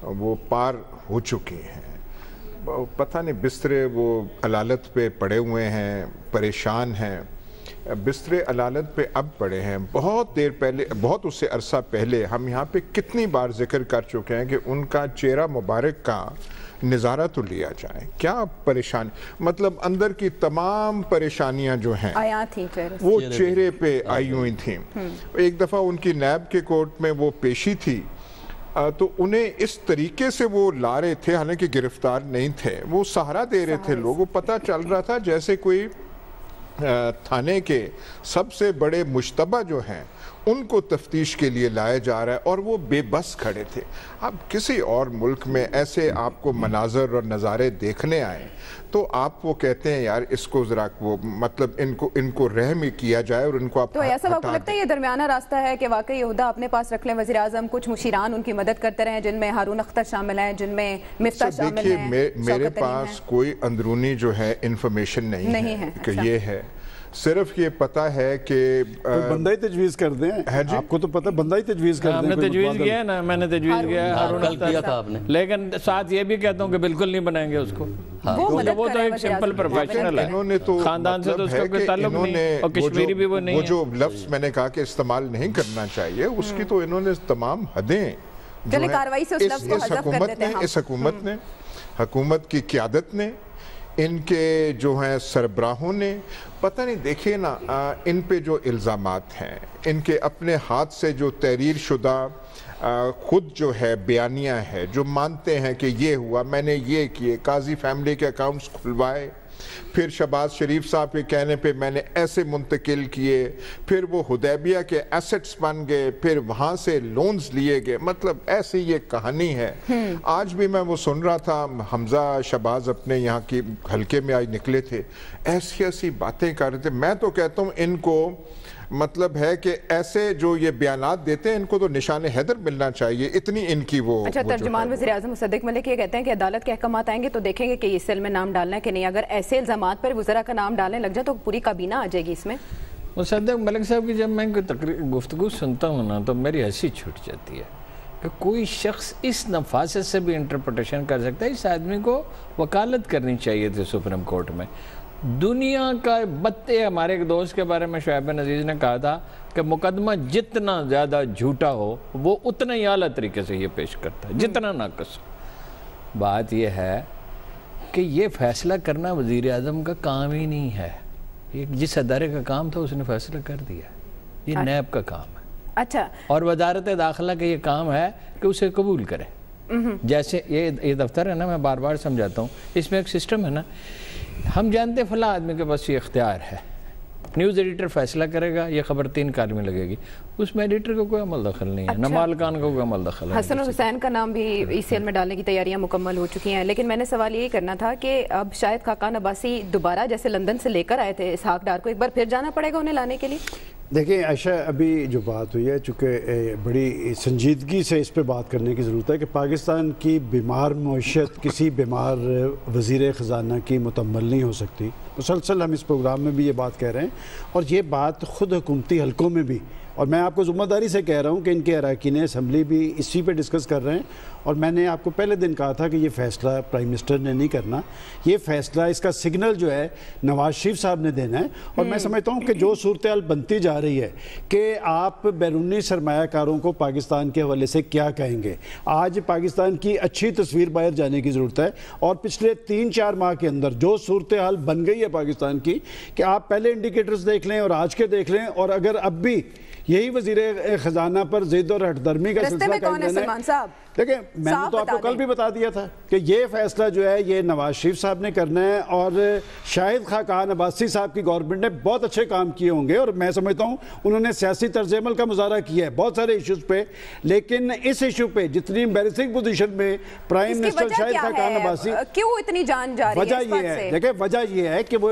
وہ پار ہو چکی ہیں۔ پتہ نہیں، بسترے وہ علالت پہ پڑے ہوئے ہیں، پریشان ہیں۔ بستر علالت پہ اب پڑے ہیں۔ بہت دیر پہلے، بہت اس سے عرصہ پہلے ہم یہاں پہ کتنی بار ذکر کر چکے ہیں کہ ان کا چہرہ مبارک کا نظارہ تو لیا جائے۔ کیا پریشانی؟ مطلب اندر کی تمام پریشانیاں جو ہیں آیا تھی چہرے سے۔ وہ چہرے پہ۔ آئی ہوئی تھیں۔ ایک دفعہ ان کی نیب کے کورٹ میں وہ پیشی تھی۔ تو انہیں اس طریقے سے وہ لا رہے تھے حالانکہ گرفتار نہیں تھے۔ وہ سہارا دے رہے تھے لوگوں۔ پتہ چل رہا تھا جیسے کوئی تھانے کے سب سے بڑے مشتبہ جو ہیں ان کو تفتیش کے لیے لایا جا رہا ہے اور وہ بے بس کھڑے تھے اب کسی اور ملک میں ایسے آپ کو مناظر اور نظارے دیکھنے آئے تو آپ وہ کہتے ہیں یار اس کو ذرا وہ مطلب ان کو ان کو رحم ہی کیا جائے اور ان کو آپ تو ایسا آپ کو لگتا ہے یہ درمیانہ راستہ ہے کہ واقعی عہدہ اپنے پاس رکھ لیں وزیر اعظم کچھ مشیران ان کی مدد کرتے رہیں جن میں ہارون اختر شامل ہیں جن میں مفتاح سر شامل ہیں میرے پاس۔ کوئی اندرونی جو ہے انفارمیشن نہیں, نہیں ہے، کہ اچھا۔ یہ ہے صرف یہ پتا ہے کہ بندہ ہی تجویز کر دیں؟ ہے جی؟ آپ کو تو پتہ بندہ ہی تجویز کر ہم دیں نے کوئی تجویز۔ کیا ہے نا میں نے تجویز کیا ہے ہاں، نے۔ لیکن ساتھ یہ بھی کہتا ہوں کہ بالکل نہیں بنائیں گے اس کو۔ وہ وہ تو ایک سمپل اعظم پروفیشنل ہے۔ نے خاندان سے تو مطلب اس کا ہے کوئی تعلق نہیں نے اور وہ جو- کشمیری بھی وہ نہیں وہ ہے۔ جو لفظ میں نے کہا کہ استعمال نہیں کرنا چاہیے اس کی تو انہوں نے تمام حدیں جو ہیں، کارروائی سے اس لفظ کو حذف کر حکومت دیتے ہیں نے ہم۔ اس حکومت نے حکومت کی قیادت نے ان کے جو ہیں سربراہوں نے، پتہ نہیں، دیکھیے نا ان پہ جو الزامات ہیں، ان کے اپنے ہاتھ سے جو تحریر شدہ خود جو ہے بیانیہ ہے جو مانتے ہیں کہ یہ ہوا، میں نے یہ کیے، قاضی فیملی کے اکاؤنٹس کھلوائے پھر شباز شریف صاحب کے کہنے پہ میں نے ایسے منتقل کیے، پھر وہ حدیبیہ کے ایسٹس بن گئے، پھر وہاں سے لونز لیے گئے۔ مطلب ایسی یہ کہانی ہے۔ آج بھی میں وہ سن رہا تھا، حمزہ شباز اپنے یہاں کی حلقے میں آج نکلے تھے۔ ایسی ایسی باتیں کر رہے تھے۔ میں تو کہتا ہوں ان کو مطلب ہے کہ ایسے جو یہ بیانات دیتے ہیں ان کو تو نشان حیدر ملنا چاہیے۔ اتنی ان کی وہ اچھا ترجمان وزیر اعظم مصدق ملک یہ کہتے ہیں کہ عدالت کے احکامات آئیں گے تو دیکھیں گے کہ یہ سیل میں نام ڈالنا ہے کہ نہیں۔ اگر ایسے الزامات پر وزراء کا نام ڈالنے لگ جائے تو پوری کابینہ آ جائے گی اس میں۔ مصدق ملک صاحب کی جب میں کوئی تقریر گفتگو سنتا ہوں نا تو میری ہنسی چھوٹ جاتی ہے کہ کوئی شخص اس نفاست سے بھی انٹرپریٹیشن کر سکتا ہے۔ اس آدمی کو وکالت کرنی چاہیے تھی سپریم کورٹ میں۔ دنیا کا بدتے ہمارے ایک دوست کے بارے میں شعیب عزیز نے کہا تھا کہ مقدمہ جتنا زیادہ جھوٹا ہو وہ اتنا ہی اعلیٰ طریقے سے یہ پیش کرتا ہے جتنا ناقص ہو بات یہ ہے کہ یہ فیصلہ کرنا وزیر اعظم کا کام ہی نہیں ہے۔ یہ جس ادارے کا کام تھا اس نے فیصلہ کر دیا۔ یہ نیب کا کام ہے۔ اچھا۔ اور وزارت داخلہ کا یہ کام ہے کہ اسے قبول کرے۔ جیسے یہ یہ دفتر ہے نا میں بار بار سمجھاتا ہوں۔ اس میں ایک سسٹم ہے نا ہم جانتے ہیں فلاں آدمی کے پاس یہ اختیار ہے۔ نیوز ایڈیٹر فیصلہ کرے گا یہ خبر تین کار میں لگے گی۔ اس میں ایڈیٹر کو کوئی عمل دخل نہیں ہے نہ مالکان کا کوئی عمل دخل ہے۔ حسن حسین کا نام بھی ای سی ایل میں ڈالنے کی تیاریاں مکمل ہو چکی ہیں۔ لیکن میں نے سوال یہ کرنا تھا کہ اب شاید خاقان عباسی دوبارہ جیسے لندن سے لے کر آئے تھے اسحاق ڈار کو ایک بار پھر جانا پڑے گا انہیں لانے کے لیے؟ دیکھیں عائشہ، ابھی جو بات ہوئی ہے، چونکہ بڑی سنجیدگی سے اس پہ بات کرنے کی ضرورت ہے کہ پاکستان کی بیمار معیشت، کسی بیمار وزیر خزانہ کی متمل نہیں ہو سکتی۔ مسلسل ہم اس پروگرام میں بھی یہ بات کہہ رہے ہیں اور یہ بات خود حکومتی حلقوں میں بھی۔ اور میں آپ کو ذمہ داری سے کہہ رہا ہوں کہ ان کے اراکین اسمبلی بھی اسی پہ ڈسکس کر رہے ہیں۔ اور میں نے آپ کو پہلے دن کہا تھا کہ یہ فیصلہ پرائم منسٹر نے نہیں کرنا۔ یہ فیصلہ اس کا سگنل جو ہے نواز شریف صاحب نے دینا ہے۔ اور میں سمجھتا ہوں کہ جو صورتحال بنتی جا رہی ہے کہ آپ بیرونی سرمایہ کاروں کو پاکستان کے حوالے سے کیا کہیں گے؟ آج پاکستان کی اچھی تصویر باہر جانے کی ضرورت ہے۔ اور پچھلے تین چار ماہ کے اندر جو صورتحال بن گئی ہے پاکستان کی کہ آپ پہلے انڈیکیٹرز دیکھ لیں اور آج کے دیکھ لیں اور اگر اب بھی یہی وزیر خزانہ پر زید اور ہٹ درمی کا سلسلہ کون ہے سلمان صاحب؟ دیکھیں میں نے تو آپ کو کل۔ بھی بتا دیا تھا کہ یہ فیصلہ جو ہے یہ نواز شریف صاحب نے کرنا ہے اور شاہد خاقان عباسی صاحب کی گورنمنٹ نے بہت اچھے کام کیے ہوں گے اور میں سمجھتا ہوں انہوں نے سیاسی طرز عمل کا مظاہرہ کیا ہے بہت سارے ایشوز پہ۔ لیکن اس ایشو پہ جتنی امبیرسنگ پوزیشن میں پرائم منسٹر شاہد خاقان عباسی کیوں اتنی جان جا رہی ہے وجہ یہ ہے دیکھیں وجہ یہ ہے کہ وہ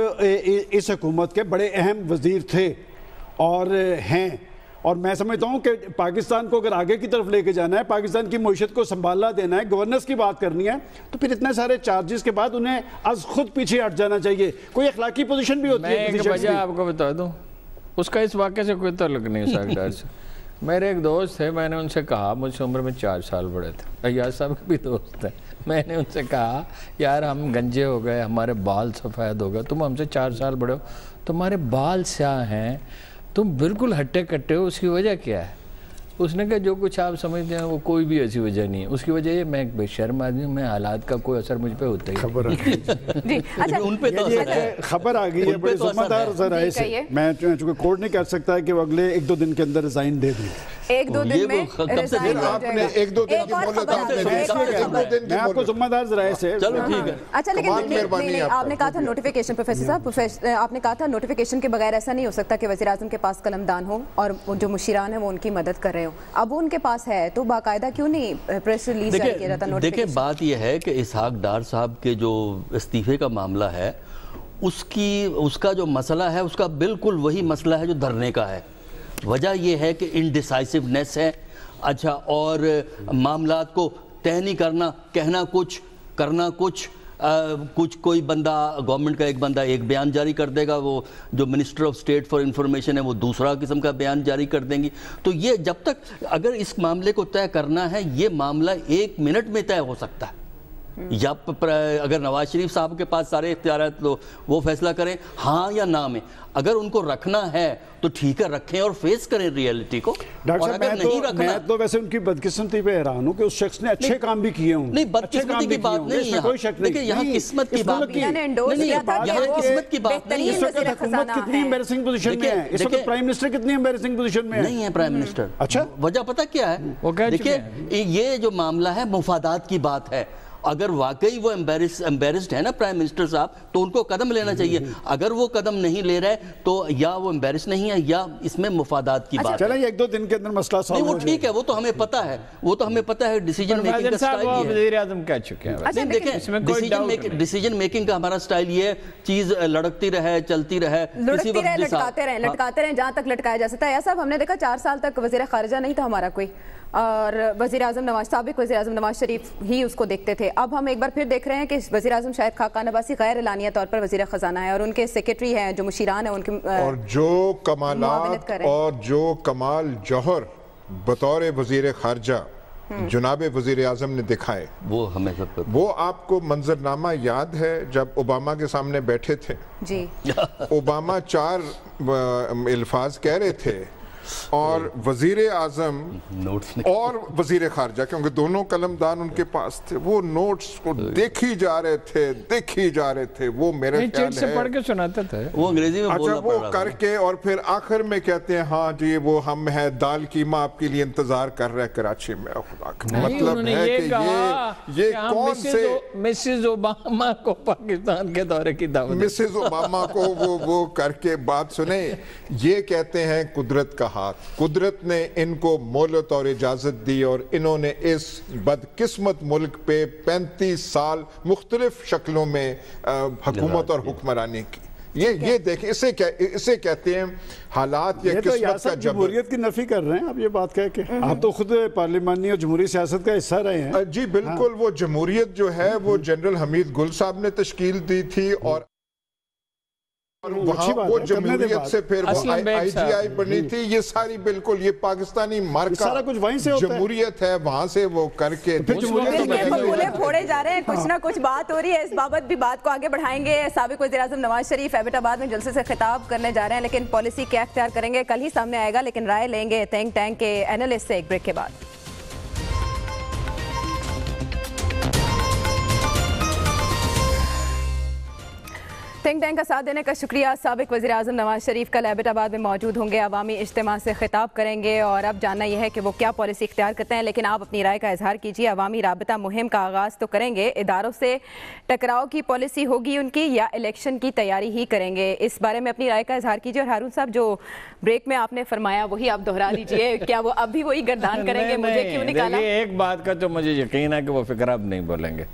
اس حکومت کے بڑے اہم وزیر تھے اور ہیں۔ اور میں سمجھتا ہوں کہ پاکستان کو اگر آگے کی طرف لے کے جانا ہے پاکستان کی معیشت کو سنبھالنا دینا ہے گورننس کی بات کرنی ہے تو پھر اتنے سارے چارجز کے بعد انہیں از خود پیچھے ہٹ جانا چاہیے۔ کوئی اخلاقی پوزیشن بھی ہوتی میں ہے ایک وجہ کی۔ آپ کو بتا دوں۔ اس کا اس واقعے سے کوئی تعلق نہیں ساک ڈار سے۔ میرے ایک دوست تھے میں نے ان سے کہا مجھ سے عمر میں چار سال بڑے تھے۔ ایاز صاحب کے بھی دوست ہیں میں نے ان سے کہا یار ہم گنجے ہو گئے ہمارے بال سفید ہو گئے تم ہم سے چار سال بڑے ہو۔ تمہارے بال سیاہ ہیں تم بالکل ہٹے کٹے ہو اس کی وجہ کیا ہے؟ اس نے کہا جو کچھ آپ سمجھتے ہیں وہ کوئی بھی ایسی وجہ نہیں ہے۔ اس کی وجہ یہ میں ایک بے شرم آدمی ہوں میں حالات کا کوئی اثر مجھ پہ ہوتا ہی خبر آ گئی۔ *laughs* جی اچھا۔ ان پہ تو خبر آ گئی ہے اثر ذمہ دار کہیے۔ میں چونکہ کورٹ نہیں کہہ سکتا کہ وہ اگلے ایک دو دن کے اندر ریزائن دے دیں۔ ایک دو دن میں رہا آپ نے۔ ایک دو دن کی مہلت آپ نے میں آپ کو ذمہ دار ذرائع سے چلو ٹھیک ہے۔ اچھا لیکن آپ نے کہا تھا نوٹیفیکیشن پروفیسر صاحب آپ نے کہا تھا نوٹیفیکیشن کے بغیر ایسا نہیں ہو سکتا کہ وزیر اعظم کے پاس قلم دان ہو اور جو مشیران ہیں وہ ان کی مدد کر رہے ہوں اب ان کے پاس ہے تو باقاعدہ کیوں نہیں پریس ریلیز جاری کیا جاتا دیکھیں بات یہ ہے کہ اسحاق ڈار صاحب کے جو استعفے کا معاملہ ہے اس کی اس کا جو مسئلہ ہے اس کا بالکل وہی مسئلہ ہے جو دھرنے کا ہے۔ وجہ یہ ہے کہ انڈیسائسونیس ہے۔ اچھا اور معاملات کو نہیں کرنا کہنا کچھ کرنا کچھ۔ کچھ کوئی بندہ گورنمنٹ کا ایک بندہ ایک بیان جاری کر دے گا، وہ جو minister of state for information ہے، وہ دوسرا قسم کا بیان جاری کر دیں گی۔ تو یہ جب تک اگر اس معاملے کو طے کرنا ہے، یہ معاملہ ایک منٹ میں طے ہو سکتا ہے۔ یا اگر نواز شریف صاحب کے پاس سارے اختیارات تو وہ فیصلہ کریں ہاں یا نہ میں؟ اگر ان کو رکھنا ہے تو ٹھیک ہے رکھیں اور فیس کریں ریئلٹی کو۔ ڈاکٹر اور صاحب میں نہیں تو رکھنا میں تو ویسے ان کی بدقسمتی پہ حیران ہوں کہ اس شخص نے اچھے کام بھی کیے ہوں۔ نہیں بدقسمتی کی بات نہیں کوئی شک نہیں۔ دیکھیں یہاں قسمت کی بات نہیں، کہ یہاں قسمت کی بات نہیں بہترین اس ہے وقت حکومت کتنی ہے۔ امبیرسنگ پوزیشن میں ہے۔ اس وقت پرائم منسٹر کتنی امبیرسنگ پوزیشن میں ہے۔ نہیں ہے پرائم منسٹر اچھا۔ وجہ پتہ کیا ہے؟ دیکھیں یہ جو معاملہ ہے مفادات کی بات ہے۔ اگر واقعی وہ امبیرسڈ ہے نا پرائم منسٹر صاحب تو ان کو قدم لینا چاہیے۔ اگر وہ قدم نہیں لے رہے تو یا وہ امبیرس نہیں ہے یا اس میں مفادات کی بات ہے۔ چلیں یہ ایک دو دن کے اندر مسئلہ نہیں سالو وہ ہو جائے ٹھیک ہے وہ تو ہمیں پتہ ہے۔ وہ تو ہمیں پتہ ہے ڈیسیجن میکنگ کا سٹائل یہ ہے۔ وزیر اعظم کہہ چکے ہیں۔ اچھا، دیکھیں۔ ڈیسیجن میکنگ کا ہمارا سٹائل یہ ہے۔ چیز لڑکتی رہے چلتی رہے کسی وقت لٹکاتے رہے ہاں۔ لٹکاتے رہے جہاں تک لٹکایا جا سکتا ہے۔ ایسا ہم نے دیکھا چار سال تک وزیر خارجہ نہیں تھا ہمارا کوئی۔ اور وزیر اعظم نواز سابق وزیر اعظم نواز شریف ہی اس کو دیکھتے تھے۔ اب ہم ایک بار پھر دیکھ رہے ہیں کہ وزیر اعظم شاید خاقان عباسی غیر اعلانیہ طور پر وزیر خزانہ ہے اور ان کے سیکرٹری ہیں جو مشیران ہیں ان کے اور جو کمالات۔ اور جو کمال جوہر بطور وزیر خارجہ جناب وزیر اعظم نے دکھائے۔ وہ ہمیں سب وہ آپ کو منظرنامہ یاد ہے جب اوباما کے سامنے بیٹھے تھے؟ جی۔ اوباما چار الفاظ کہہ رہے تھے اور وزیر اعظم نوٹس اور وزیر خارجہ کیونکہ دونوں قلم دان ان کے پاس تھے وہ نوٹس کو دیکھی جا رہے تھے دیکھی جا رہے تھے وہ میرے خیال چیٹ سے ہے پڑھ کے سناتے تھے۔ وہ انگریزی میں اچھا وہ کر تھا۔ کے اور پھر آخر میں کہتے ہیں ہاں جی وہ ہم ہیں دال قیمہ آپ کے لیے انتظار کر رہے کراچی میں خدا کا۔ نہیں مطلب ہے یہ کہ یہ کون سے مسز اوباما کو پاکستان کے دورے کی دعوت۔ مسز اوباما کو وہ وہ کر کے بات سنیں۔ یہ کہتے ہیں قدرت کا ہاتھ قدرت نے ان کو مولت اور اجازت دی اور انہوں نے اس بدقسمت ملک پہ پینتیس سال مختلف شکلوں میں حکومت اور حکمرانی کی۔ یہ یہ دیکھیں اسے کیا اسے کہتے ہیں حالات یا یہ تو قسمت کا یاسر جبر۔ جمہوریت کی نفی کر رہے ہیں آپ یہ بات کہہ کے۔ آپ تو خود پارلیمانی اور جمہوری سیاست کا حصہ رہے ہیں۔ جی بالکل وہ جمہوریت جو ہے وہ جنرل حمید گل صاحب نے تشکیل دی تھی اور وہاں وہ جمہوریت۔ سے پھر آئی جی۔ آئی بنی تھی یہ ساری بالکل یہ پاکستانی مارکا سارا کچھ وہیں سے ہوتا ہے۔ جمہوریت ہے وہاں سے وہ کر کے۔ پھولے پھوڑے جا رہے ہیں کچھ نہ کچھ بات ہو رہی ہے اس بابت بھی بات کو آگے بڑھائیں گے سابق وزیر اعظم نواز شریف ایبٹ آباد میں جلسے سے خطاب کرنے جا رہے ہیں لیکن پالیسی کیا اختیار کریں گے کل ہی سامنے آئے گا لیکن رائے لیں گے تھنک ٹینک کے اینالسٹ سے ایک بریک کے بعد تھنک ٹینک کا ساتھ دینے کا شکریہ۔ سابق وزیر اعظم نواز شریف کل ایبٹ آباد میں موجود ہوں گے۔ عوامی اجتماع سے خطاب کریں گے اور اب جاننا یہ ہے کہ وہ کیا پالیسی اختیار کرتے ہیں لیکن آپ اپنی رائے کا اظہار کیجیے۔ عوامی رابطہ مہم کا آغاز تو کریں گے۔ اداروں سے ٹکراؤ کی پالیسی ہوگی ان کی یا الیکشن کی تیاری ہی کریں گے؟ اس بارے میں اپنی رائے کا اظہار کیجیے۔ اور ہارون صاحب جو بریک میں آپ نے فرمایا وہی آپ دہرا دیجیے *laughs* کیا وہ اب بھی وہی گردان کریں گے؟ مجھے کیوں نکالا؟ ایک بات کا تو مجھے یقین ہے کہ وہ فکر اب نہیں بولیں گے۔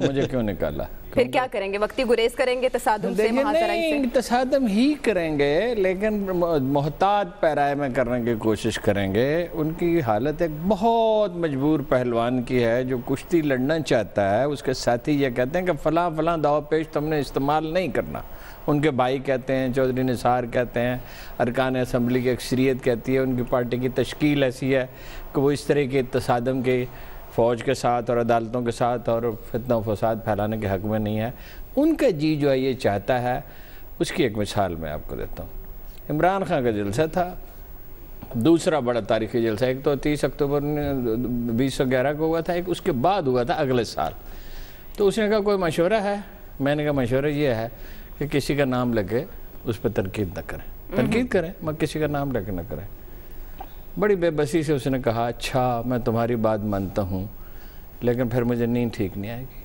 مجھے کیوں نکالا؟ پھر کیا کریں گے؟ وقتی گریز کریں گے تصادم سے نہیں تصادم ہی کریں گے لیکن محتاط پیرائے میں کرنے کی کوشش کریں گے۔ ان کی حالت ایک بہت مجبور پہلوان کی ہے جو کشتی لڑنا چاہتا ہے۔ اس کے ساتھی یہ کہتے ہیں کہ فلاں فلاں دعو پیش تم نے استعمال نہیں کرنا۔ ان کے بھائی کہتے ہیں چودھری نثار کہتے ہیں ارکان اسمبلی کی اکثریت کہتی ہے ان کی پارٹی کی تشکیل ایسی ہے کہ وہ اس طرح کے تصادم کے فوج کے ساتھ اور عدالتوں کے ساتھ اور فتنہ و فساد پھیلانے کے حق میں نہیں ہے۔ ان کا جی جو ہے یہ چاہتا ہے، اس کی ایک مثال میں آپ کو دیتا ہوں۔ عمران خان کا جلسہ تھا۔ دوسرا بڑا تاریخی جلسہ، ایک تو تیس اکتوبر بیس سو گیارہ کو ہوا تھا، ایک اس کے بعد ہوا تھا اگلے سال۔ تو اس نے کہا، کوئی مشورہ ہے؟ میں نے کہا، مشورہ یہ ہے کہ کسی کا نام لگے اس پہ تنقید نہ کریں۔ تنقید کریں، مگر کسی کا نام لگے نہ کریں۔ بڑی بے بسی سے اس نے کہا اچھا میں تمہاری بات مانتا ہوں لیکن پھر مجھے نیند ٹھیک نہیں آئے گی۔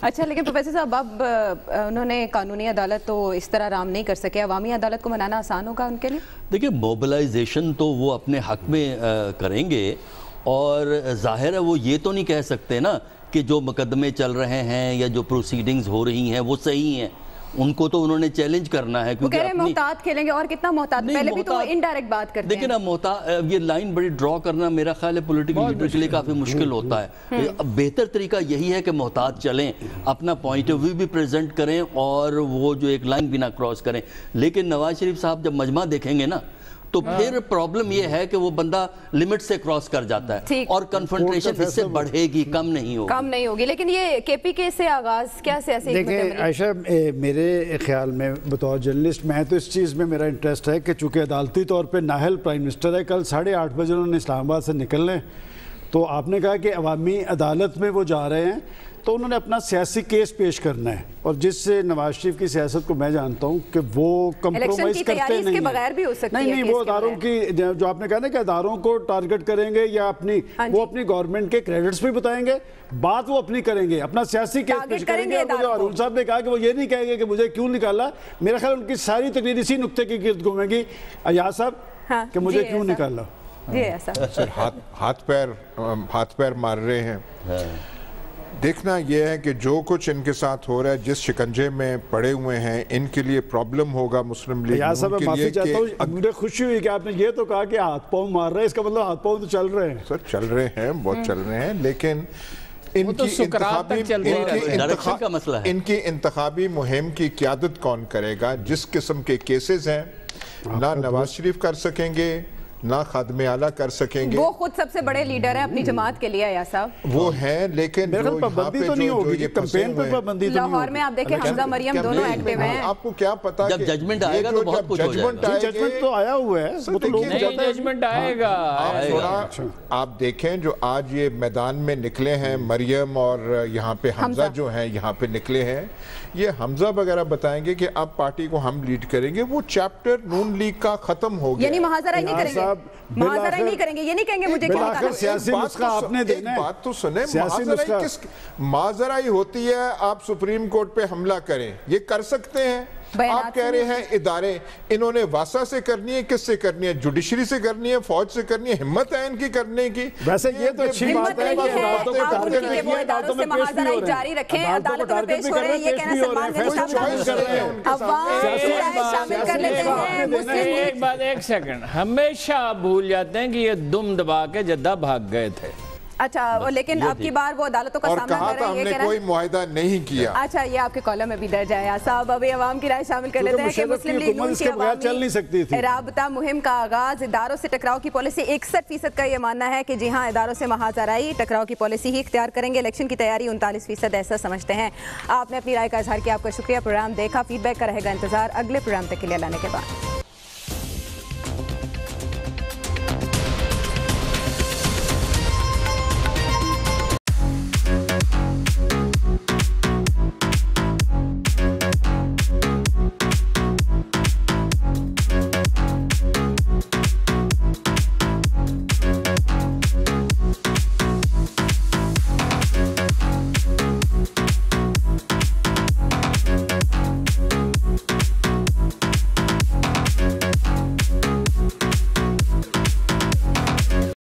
اچھا لیکن پروفیسر صاحب اب انہوں نے قانونی عدالت تو اس طرح رام نہیں کر سکے عوامی عدالت کو منانا آسان ہوگا ان کے لیے؟ دیکھیں موبلائزیشن تو وہ اپنے حق میں کریں گے اور ظاہر ہے وہ یہ تو نہیں کہہ سکتے نا کہ جو مقدمے چل رہے ہیں یا جو پروسیڈنگز ہو رہی ہیں وہ صحیح ہیں۔ ان کو تو انہوں نے چیلنج کرنا ہے وہ کہہ رہے ہیں محتاط کھیلیں گے اور کتنا محتاط پہلے بھی تو انڈائریکٹ بات کرتے ہیں۔ دیکھیں نا یہ لائن بڑی ڈرا کرنا میرا خیال ہے پولیٹیکل لیڈر کے لیے کافی مشکل ہوتا ہے۔ بہتر طریقہ یہی ہے کہ محتاط چلیں اپنا پوائنٹ آف ویو بھی پریزنٹ کریں اور وہ جو ایک لائن بھی نہ کراس کریں۔ لیکن نواز شریف صاحب جب مجمع دیکھیں گے نا تو ہاں۔ پھر پرابلم یہ ہے کہ وہ بندہ لیمٹ سے کراس کر جاتا ہے اور کنفرنٹریشن اس سے بڑھے گی کم نہیں ہوگی۔ کم نہیں ہوگی۔ لیکن یہ کے پی کے سے آغاز کیا سیاسی دیکھیں عائشہ میرے خیال میں بطور جرنلسٹ میں تو اس چیز میں میرا انٹرسٹ ہے کہ چونکہ عدالتی طور پہ ناہل پرائم منسٹر ہے کل ساڑھے آٹھ بجے انہوں نے اسلام آباد سے نکلنے۔ تو آپ نے کہا کہ عوامی عدالت میں وہ جا رہے ہیں۔ تو انہوں نے اپنا سیاسی کیس پیش کرنا ہے۔ اور جس سے نواز شریف کی سیاست کو میں جانتا ہوں کہ وہ کمپرومائز کرتے نہیں نہیں نہیں وہ اداروں کی جو آپ نے کہا نا کہ اداروں کو ٹارگٹ کریں گے یا اپنی ہاں وہ جی۔ اپنی گورنمنٹ کے کریڈٹس بھی بتائیں گے۔ بات وہ اپنی کریں گے اپنا سیاسی کیس پیش کریں گے۔ اور جو ارون صاحب نے کہا کہ وہ یہ نہیں کہیں گے کہ مجھے کیوں نکالا۔ میرا خیال ان کی ساری تقریر اسی نقطے کی گرد گھومیں گی۔ ایاز صاحب ہاں، کہ مجھے جی، کیوں نکالا؟ جی، ہاتھ پیر ہاتھ پیر مار رہے ہیں۔ ہاں۔ دیکھنا یہ ہے کہ جو کچھ ان کے ساتھ ہو رہا ہے جس شکنجے میں پڑے ہوئے ہیں ان کے لیے پرابلم ہوگا مسلم لیگ یا صاحب میں معافی چاہتا ہوں مجھے خوشی ہوئی کہ آپ نے یہ تو کہا کہ ہاتھ پاؤں مار رہے ہیں اس کا مطلب ہاتھ پاؤں تو چل رہے ہیں۔ سر چل رہے ہیں بہت چل رہے ہیں لیکن ان کی انتخابی مہم کی قیادت کون کرے گا؟ جس قسم کے کیسز ہیں نہ نواز شریف کر سکیں گے نہ خادم اعلیٰ کر سکیں گے؟ وہ خود سب سے بڑے لیڈر ہیں اپنی جماعت کے لیے آیا صاحب۔ وہ ہیں لیکن یہاں پہ جو یہ کمپین پر پابندی تو لاہور میں آپ دیکھیں حمزہ مریم دونوں ایکٹیو ہیں۔ آپ کو کیا پتا جب ججمنٹ آئے گا تو بہت کچھ ہو جائے گا۔ ججمنٹ تو آیا ہوا ہے۔ وہ تو لوگ ججمنٹ آئے گا آپ دیکھیں جو آج یہ میدان میں نکلے ہیں مریم اور یہاں پہ حمزہ۔ جو ہیں یہاں پہ نکلے ہیں۔ یہ حمزہ وغیرہ بتائیں گے کہ اب پارٹی کو ہم لیڈ کریں گے وہ چیپٹر نون لیگ کا ختم ہو گیا یعنی محاضرہ نہیں کریں گے۔ محاضرہ نہیں کریں گے یہ نہیں کہیں گے مجھے کیا بلاخر سیاسی نسخہ آپ نے دینا ہے۔ ایک بات تو سنیں محاضرہ ہی ہوتی ہے آپ سپریم کورٹ پہ حملہ کریں یہ کر سکتے ہیں۔ آپ کہہ رہے ہیں ادارے انہوں نے واسا سے کرنی ہے کس سے کرنی ہے؟ جوڈیشری سے کرنی ہے فوج سے کرنی ہے ہمت ہے ان کی کرنے کی؟ ویسے یہ تو اچھی بات ہے ٹارگٹ رکھیں عدالتوں میں پیش ہو رہے ہیں۔ عدالتوں میں پیش ہو رہے ہیں یہ کہنا سلمان غنی صاحب عوام شامل کر لیتے ہیں ایک بات ایک سیکنڈ ہمیشہ آپ بھول جاتے ہیں کہ یہ دم دبا کے جدہ بھاگ گئے تھے۔ اچھا لیکن اب کی بار وہ عدالتوں کا سامنا کر رہے ہیں اور کہا تھا ہم نے کوئی معاہدہ نہیں کیا۔ اچھا یہ آپ کے کالم میں بھی درج آیا صاحب ابھی عوام کی رائے شامل کر لیتے ہیں کہ مسلم لیگ نون کی عوامی رابطہ مہم کا آغاز اداروں سے ٹکراؤ کی پالیسی اکسٹھ فیصد کا یہ ماننا ہے کہ جی ہاں اداروں سے محاذ آرائی ٹکراؤ کی پالیسی ہی اختیار کریں گے۔ الیکشن کی تیاری انتالیس فیصد ایسا سمجھتے ہیں۔ آپ نے اپنی رائے کا اظہار کیا آپ کا شکریہ۔ پروگرام دیکھا فیڈ بیک کا رہے گا انتظار۔ اگلے پروگرام تک کے لیے لانے کے بعد